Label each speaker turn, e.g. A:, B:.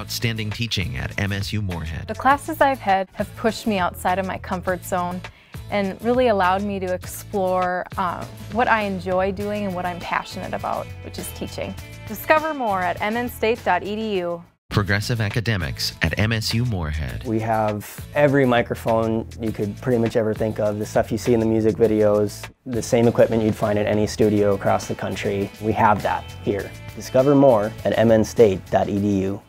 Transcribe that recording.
A: outstanding teaching at MSU Moorhead.
B: The classes I've had have pushed me outside of my comfort zone and really allowed me to explore um, what I enjoy doing and what I'm passionate about, which is teaching. Discover more at mnstate.edu.
A: Progressive Academics at MSU Moorhead.
C: We have every microphone you could pretty much ever think of, the stuff you see in the music videos, the same equipment you'd find at any studio across the country. We have that here. Discover more at mnstate.edu.